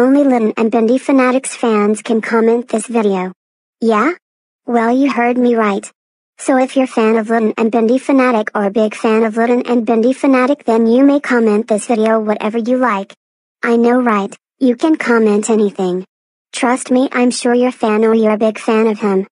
Only Litten and Bendy Fanatics fans can comment this video. Yeah? Well you heard me right. So if you're fan of Litten and Bendy Fanatic or a big fan of Litten and Bendy Fanatic then you may comment this video whatever you like. I know right, you can comment anything. Trust me I'm sure you're fan or you're a big fan of him.